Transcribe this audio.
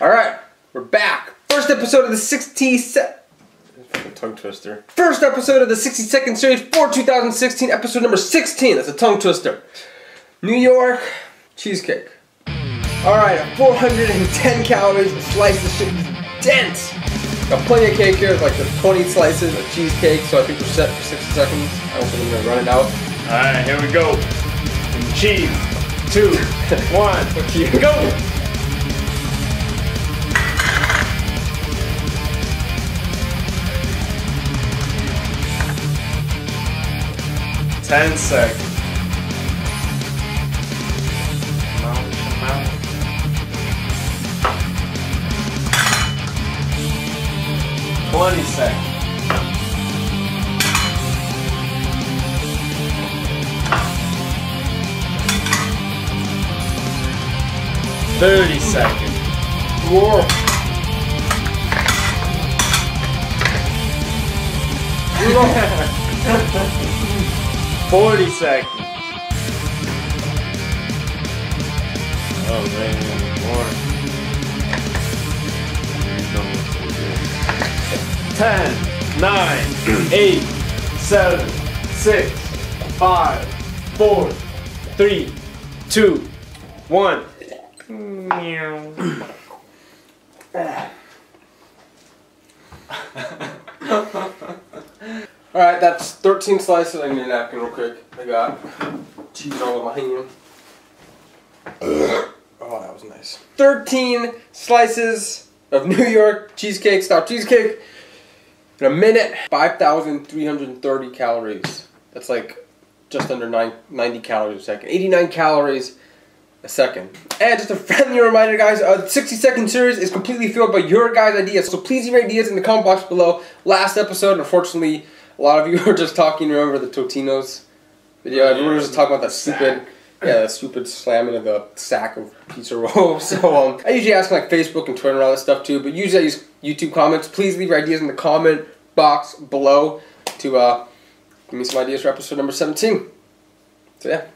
All right, we're back. First episode of the 60 se- tongue twister. First episode of the 60 second series for 2016, episode number 16. That's a tongue twister. New York cheesecake. All right, 410 calories a slice. This shit is dense. Got plenty of cake here, like the 20 slices of cheesecake. So I think we're set for 60 seconds. I don't think I'm gonna run it out. Alright, here we go. Cheese. Two. One. Here go. 10 seconds. Twenty seconds. Thirty seconds. Four. 40 seconds. Oh man, more. Ten, nine, eight, seven, six, five, four, three, two, one. Meow. All right, that's 13 slices. I need a napkin real quick. I got cheese all over my hand. Oh, that was nice. 13 slices of New York cheesecake style cheesecake in a minute. 5,330 calories. That's like just under nine, 90 calories a second. 89 calories a second. And just a friendly reminder, guys, uh, the 60 second series is completely filled by your guys' ideas. So please leave your ideas in the comment box below. Last episode, unfortunately, a lot of you were just talking, remember the Totinos video? Everyone was just talking about that stupid, yeah, that stupid slamming of the sack of pizza rolls. So um, I usually ask like Facebook and Twitter and all that stuff too, but usually I use YouTube comments. Please leave your ideas in the comment box below to uh, give me some ideas for episode number 17. So yeah.